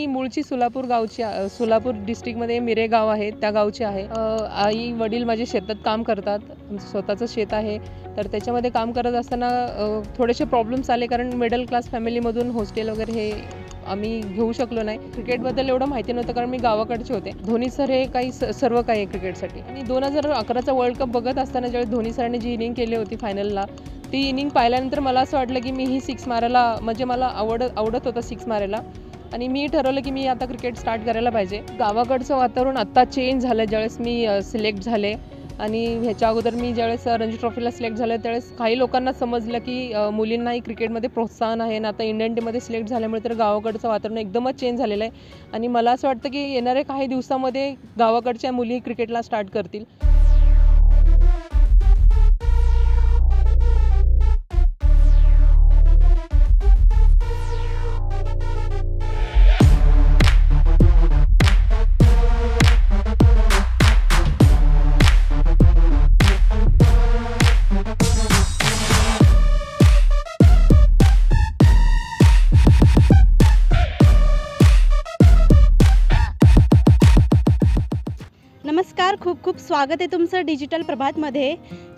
मी मूळची सोलापूर गावची सोलापूर डिस्ट्रिक्टमध्ये मिरे गाव आहे त्या गावची आहे. आई वडील माझे शेतात काम करतात स्वतःचं शेत आहे. तर त्याच्यामध्ये काम करत असताना थोडेसे प्रॉब्लेम्स आले कारण मिडल क्लास फॅमिलीमधून हॉस्टेल वगैरे हे आम्ही घेऊ शकलो नाही. क्रिकेटबद्दल एवढं माहिती नव्हतं कारण मी गावाकडचे होते. धोनी सर हे काही स- सर्व काही आहे क्रिकेटसाठी आणि दोन हजार अकराचा वर्ल्ड कप बघत असताना ज्यावेळी धोनी सरांनी जी इनिंग केली होती फायनलला ती इनिंग पाहिल्यानंतर मला असं वाटलं की मी ही सिक्स मारायला म्हणजे मला आवड आवडत होतं सिक्स मारायला. आणि मी ठरवलं की मी आता क्रिकेट स्टार्ट करायला पाहिजे. गावाकडचं वातावरण आत्ता चेंज झालं ज्यावेळेस मी सिलेक्ट झाले आणि ह्याच्या अगोदर मी ज्यावेळेस रणजी ट्रॉफीला सिलेक्ट झालं त्यावेळेस काही लोकांना समजलं की मुलींनाही क्रिकेटमध्ये प्रोत्साहन आहे आणि आता इंडियन टीममध्ये सिलेक्ट झाल्यामुळे तर गावाकडचं वातावरण एकदमच चेंज झालेलं आहे. आणि मला असं वाटतं की येणाऱ्या काही दिवसामध्ये गावाकडच्या मुली क्रिकेटला स्टार्ट करतील. स्वागत आहे तुमचं डिजिटल प्रभातमध्ये.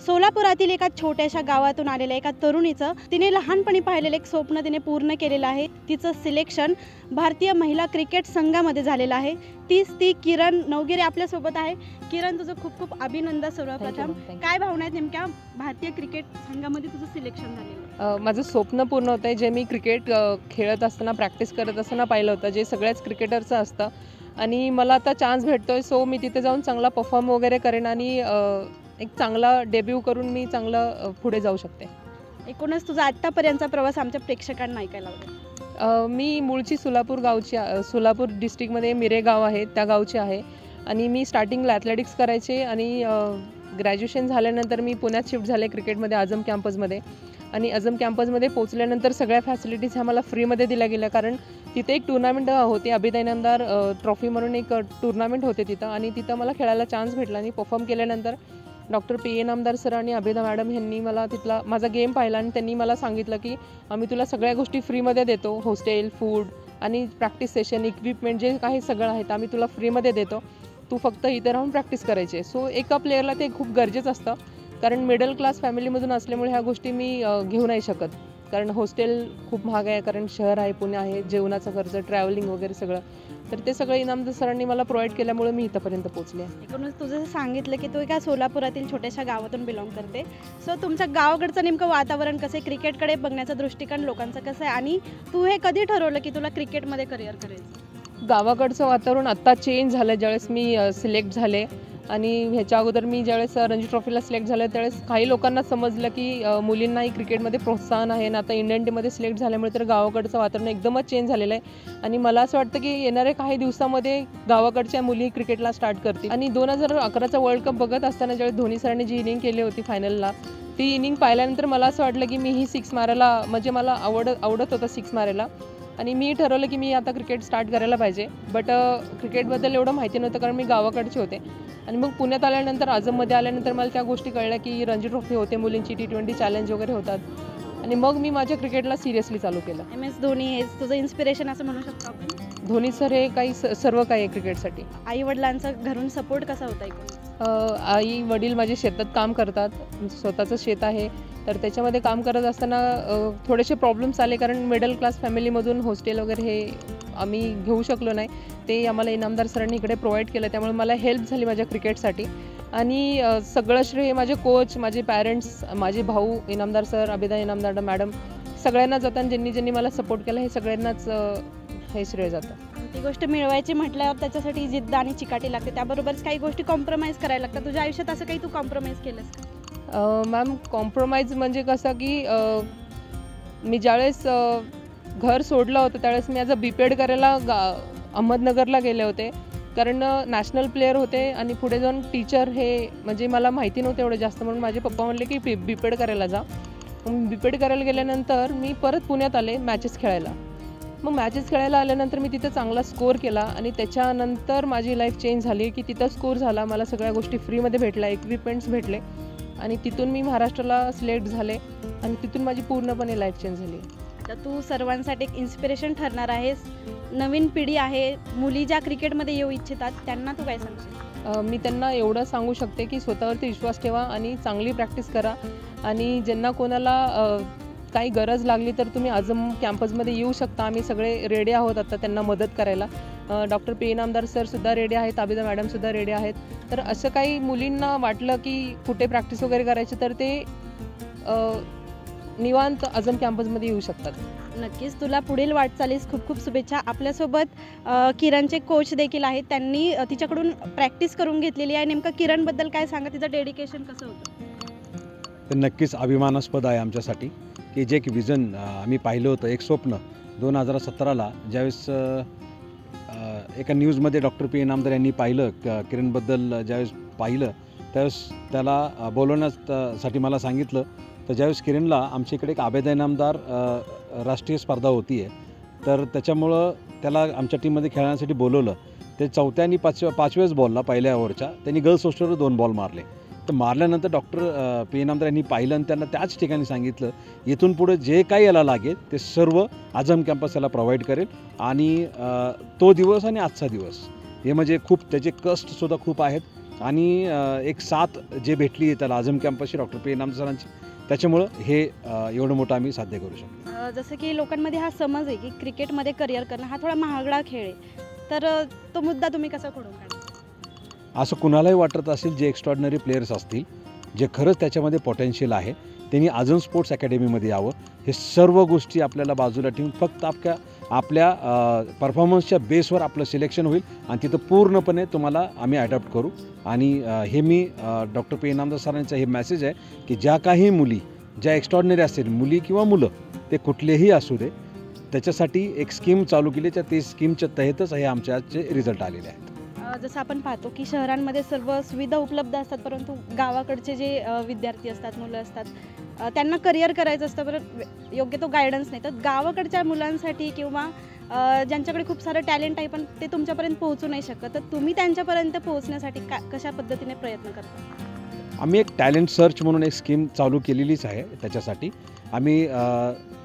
सोलापुरातील एका छोट्याशा गावातून आलेल्या एका तरुणीचं तिने लहानपणी पाहिलेलं एक स्वप्न तिने पूर्ण केलेलं आहे. तिचं सिलेक्शन भारतीय महिला क्रिकेट संघामध्ये झालेलं आहे. तीच ती किरण नवगिरे आपल्यासोबत आहे. किरण तुझं खूप खूप अभिनंदन सर्वप्रथम. काय भावना आहेत नेमक्या भारतीय क्रिकेट संघामध्ये तुझं सिलेक्शन झालेलं? माझं स्वप्न पूर्ण होतं आहे जे मी क्रिकेट खेळत असताना प्रॅक्टिस करत असताना पाहिलं होतं जे सगळ्याच क्रिकेटरचं असतं आणि मला आता चान्स भेटतोय सो मी तिथे जाऊन चांगला परफॉर्म वगैरे करेन आणि एक चांगला डेब्यू करून मी चांगलं पुढे जाऊ शकते. एकूणच तुझा आत्तापर्यंतचा प्रवास आमच्या प्रेक्षकांना ऐकायला आवडेल. मी मूळची सोलापूर गावची सोलापूर डिस्ट्रिक्टमध्ये मिरे गाव आहे त्या गावची आहे. आणि मी स्टार्टिंगला ॲथलेटिक्स करायचे आणि ग्रॅज्युएशन झाल्यानंतर मी पुण्यात शिफ्ट झाले क्रिकेटमध्ये आझम कॅम्पसमध्ये आणि अजम कॅम्पसमध्ये पोचल्यानंतर सगळ्या फॅसिलिटीज ह्या मला फ्रीमध्ये दिल्या गेल्या. कारण तिथे एक टुर्नामेंट होती. अभिदयनंदार ट्रॉफी म्हणून एक टुर्नामेंट होते तिथं. आणि तिथं मला खेळायला चान्स भेटला आणि परफॉर्म केल्यानंतर डॉक्टर पी ए नामदार सर आणि अभिदा मॅडम यांनी मला तिथला माझा गेम पाहिला आणि त्यांनी मला सांगितलं की आम्ही तुला सगळ्या गोष्टी फ्रीमध्ये देतो. हॉस्टेल फूड आणि प्रॅक्टिस सेशन इक्विपमेंट जे काही सगळं आहे ते आम्ही तुला फ्रीमध्ये देतो. तू फक्त इथे राहून प्रॅक्टिस करायची सो एका प्लेअरला ते खूप गरजेचं असतं. कारण मिडल क्लास फॅमिलीमधून असल्यामुळे ह्या गोष्टी मी घेऊ नाही शकत. कारण हॉस्टेल खूप महाग आहे कारण शहर आहे पुणे आहे जेवणाचा खर्च ट्रॅव्हलिंग वगैरे सगळं. तर ते सगळं इनामदार सरांनी मला प्रोव्हाइड केल्यामुळे मी इथंपर्यंत पोहोचले आहे. एकूणच तुझं सांगितलं की तू एका सोलापुरातील छोट्याशा गावातून बिलॉंग करते. सो तुमच्या गावाकडचं नेमकं वातावरण कसं आहे? क्रिकेटकडे बघण्याचा दृष्टिकोन लोकांचा कसं आहे? आणि तू हे कधी ठरवलं की तुला क्रिकेटमध्ये करिअर करायचं? गावाकडचं वातावरण आत्ता चेंज झालं. ज्यावेळेस मी सिलेक्ट झाले आणि ह्याच्या अगोदर मी ज्यावेळेस रणजी ट्रॉफीला सिलेक्ट झालं त्यावेळेस काही लोकांना समजलं की मुलींनाही क्रिकेटमध्ये प्रोत्साहन आहे आणि आता इंडियन टीममध्ये सिलेक्ट झाल्यामुळे तर गावाकडचं वातावरण एकदमच चेंज झालेलं आहे. आणि मला असं वाटतं की येणाऱ्या काही दिवसामध्ये गावाकडच्या मुली क्रिकेटला स्टार्ट करतील. आणि दोन हजार अकराचा वर्ल्ड कप बघत असताना ज्यावेळेस धोनी सरांनी जी इनिंग केली होती फायनलला ती इनिंग पाहिल्यानंतर मला असं वाटलं की मी ही सिक्स मारायला म्हणजे मला आवड आवडत होतं सिक्स मारायला. आणि मी ठरवलं की मी आता क्रिकेट स्टार्ट करायला पाहिजे. बट क्रिकेटबद्दल एवढं माहिती नव्हतं कारण मी गावाकडचे होते. आणि मग पुण्यात आल्यानंतर आझममध्ये आल्यानंतर मला त्या गोष्टी कळल्या की रणजी ट्रॉफी होते मुलींची टी ट्वेंटी चॅलेंज वगैरे होतात. आणि मग मी माझ्या क्रिकेटला सिरियसली चालू केलं. एम एस धोनी हे तुझं इन्स्पिरेशन असं म्हणू शकतो आपण? धोनी सर हे काही सर्व काही आहे क्रिकेटसाठी आई वडिलांचा घरून सपोर्ट कसा होता अ, आई वडील माझे शेतात काम करतात स्वतःचं शेत आहे तर त्याच्यामध्ये काम करत असताना थोडेसे प्रॉब्लेम्स आले कारण मिडल क्लास फॅमिलीमधून हॉस्टेल वगैरे हे आम्ही घेऊ शकलो नाही. ते आम्हाला इनामदार सरांनी इकडे प्रोव्हाइड केलं त्यामुळे मला हेल्प झाली माझ्या क्रिकेटसाठी आणि सगळं श्रेय माझे कोच माझे पॅरेंट्स माझे भाऊ इनामदार सर अभिदा इनामदार मॅडम सगळ्यांना जातात ज्यांनी ज्यांनी मला सपोर्ट केला हे सगळ्यांनाच हे श्रेय जातं. ती गोष्ट मिळवायची म्हटल्यावर त्याच्यासाठी जिद्द आणि चिकाटी लागते. त्याबरोबरच काही गोष्टी कॉम्प्रोमाइज करायला लागतात. तुझ्या आयुष्यात असं काही तू कॉम्प्रोमाइज केलंस का? मॅम कॉम्प्रोमाइज म्हणजे कसं की मी ज्यावेळेस घर सोडलं होतं त्यावेळेस मी ॲज अ बीपेड करायला गा अहमदनगरला गेले होते. कारण नॅशनल प्लेअर होते आणि पुढे जाऊन टीचर हे म्हणजे मला माहिती नव्हतं एवढं जास्त. म्हणून माझे पप्पा म्हणले की बी बीपेड करायला जा. बीपेड करायला गेल्यानंतर मी परत पुण्यात आले मॅचेस खेळायला. मग मॅचेस खेळायला आल्यानंतर मी तिथं चांगला स्कोअर केला आणि त्याच्यानंतर माझी लाईफ चेंज झाली की तिथं स्कोअर झाला मला सगळ्या गोष्टी फ्रीमध्ये भेटल्या इक्विपमेंट्स भेटले आणि तिथून मी महाराष्ट्राला सिलेक्ट झाले आणि तिथून माझी पूर्णपणे लाईफ चेंज झाली. तर तू सर्वांसाठी एक इन्स्पिरेशन ठरणार आहेस. नवीन पिढी आहे मुली ज्या क्रिकेटमध्ये येऊ इच्छितात त्यांना तू काय सांगशील? मी त्यांना एवढं सांगू शकते की स्वतःवरती विश्वास ठेवा आणि चांगली प्रॅक्टिस करा आणि ज्यांना कोणाला काही गरज लागली तर तुम्ही आझम कॅम्पसमध्ये येऊ शकता. आम्ही सगळे रेडी आहोत आता त्यांना मदत करायला. डॉक्टर पी नामदार सरसुद्धा रेडी आहेत आबिदा मॅडमसुद्धा रेडी आहेत. तर असं काही मुलींना वाटलं की कुठे प्रॅक्टिस वगैरे करायची तर ते निवांत आझम कॅम्पसमध्ये येऊ शकतात. नक्कीच तुला पुढील वाटचालीस खूप खूप शुभेच्छा. आपल्यासोबत किरणचे कोच देखील आहेत. त्यांनी तिच्याकडून प्रॅक्टिस करून घेतलेली आहे. नेमकं किरणबद्दल काय सांगा? तिचं डेडिकेशन कसं होतं? ते नक्कीच अभिमानास्पद आहे आमच्यासाठी. की जे एक विजन आम्ही पाहिलं होतं एक स्वप्न दोन हजार सतराला ज्यावेळेस एका न्यूजमध्ये डॉक्टर पी नामदार यांनी पाहिलं क किरणबद्दल ज्यावेळेस पाहिलं त्यावेळेस त्याला बोलवण्यासाठी मला सांगितलं तर ज्यावेळेस किरणला आमच्या इकडे एक आबेद इनामदार राष्ट्रीय स्पर्धा होती आहे तर त्याच्यामुळं त्याला आमच्या टीममध्ये खेळण्यासाठी बोलवलं. ते चौथ्या आणि पाचव्या पाचव्याच बॉलला पहिल्या ओव्हरच्या त्यांनी गर्ल्स होस्टरवर दोन बॉल मारले. तर मारल्यानंतर डॉक्टर पी. एन यांनी पाहिलं आणि त्यांना त्याच ठिकाणी सांगितलं इथून पुढे जे काही याला लागेल ते सर्व आझम कॅम्पस याला प्रोव्हाइड करेल आणि तो दिवस आणि आजचा दिवस. हे म्हणजे खूप त्याचे कष्टसुद्धा खूप आहेत आणि एक साथ जे भेटली आहे त्याला आझम कॅम्पसची डॉक्टर पी. एन सरांची त्याच्यामुळं हे एवढं मोठं आम्ही साध्य करू शकतो जसं की लोकांमध्ये हा समज आहे की क्रिकेटमध्ये करिअर करणं हा थोडा महागडा खेळ आहे. तर तो मुद्दा तुम्ही कसा खोडून असं कुणालाही वाटत असेल जे एक्स्ट्रॉर्डनरी प्लेयर्स असतील जे खरंच त्याच्यामध्ये पोटेन्शियल आहे त्यांनी अजून स्पोर्ट्स अकॅडमीमध्ये यावं. हे सर्व गोष्टी आपल्याला बाजूला ठेवून फक्त आपल्या आपल्या परफॉर्मन्सच्या बेसवर आपलं सिलेक्शन होईल आणि तिथं पूर्णपणे तुम्हाला आम्ही ॲडॉप्ट करू. आणि हे मी डॉक्टर पी नामदार सरांचा हे मेसेज आहे की ज्या काही मुली ज्या एक्स्ट्रॉर्डनरी असतील मुली किंवा मुलं ते कुठलेही असू दे त्याच्यासाठी एक स्कीम चालू केली तर ते स्कीमच्या तहतच हे आमच्या आजचे रिझल्ट आलेले आहेत. जसं आपण पाहतो की शहरांमध्ये सर्व सुविधा उपलब्ध असतात परंतु गावाकडचे जे विद्यार्थी असतात मुलं असतात त्यांना करिअर करायचं असतं बरं योग्य तो गायडन्स नाही. तर गावाकडच्या मुलांसाठी किंवा ज्यांच्याकडे खूप सारं टॅलेंट आहे पण ते तुमच्यापर्यंत पोहोचू नाही शकत. तर तुम्ही त्यांच्यापर्यंत पोहोचण्यासाठी का कशा पद्धतीने प्रयत्न करता? आम्ही एक टॅलेंट सर्च म्हणून एक स्कीम चालू केलेलीच आहे त्याच्यासाठी. आम्ही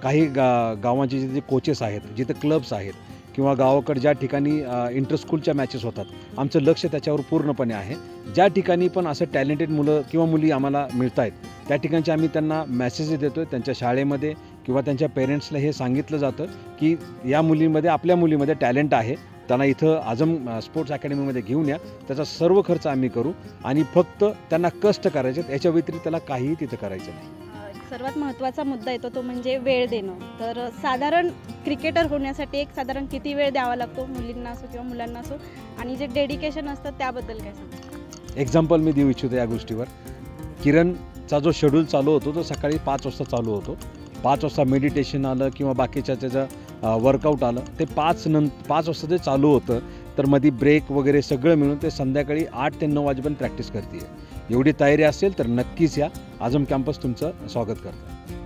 काही गा गावांचे जे कोचेस आहेत जिथे क्लब्स आहेत किंवा गावाकडे ज्या ठिकाणी इंटरस्कूलच्या मॅचेस होतात. आमचं लक्ष त्याच्यावर पूर्णपणे आहे. ज्या ठिकाणी पण असं टॅलेंटेड मुलं किंवा मुली आम्हाला मिळत आहेत त्या ठिकाणचे आम्ही त्यांना मेसेज देतो आहे त्यांच्या शाळेमध्ये किंवा त्यांच्या पेरेंट्सला हे सांगितलं जातं की या मुलीमध्ये आपल्या मुलीमध्ये टॅलेंट आहे. त्यांना इथं आझम स्पोर्ट्स अकॅडमीमध्ये घेऊन या. त्याचा सर्व खर्च आम्ही करू आणि फक्त त्यांना कष्ट करायचे आहेत. याच्या व्यतिरिक्त त्याला काहीही तिथं करायचं नाही. सर्वात महत्त्वाचा मुद्दा येतो तो म्हणजे वेळ देणं. तर साधारण क्रिकेटर होण्यासाठी एक साधारण किती वेळ द्यावा लागतो? मुलींना असो किंवा मुलांना असो? आणि जे डेडिकेशन असतं त्याबद्दल काय सांगा एक्झाम्पल मी देऊ इच्छितो या गोष्टीवर. किरणचा जो शेड्यूल चालू होतो तो सकाळी पाच वाजता चालू होतो. पाच वाजता मेडिटेशन आलं किंवा बाकीच्या त्याचं वर्कआउट आलं ते पाच नं पाच वाजता ते चालू होतं. तर मध्ये ब्रेक वगैरे सगळं मिळून ते संध्याकाळी आठ ते नऊ वाजेपर्यंत प्रॅक्टिस करते एवढी तयारी असेल तर नक्कीच या आझम कॅम्पस तुमचं स्वागत करतं.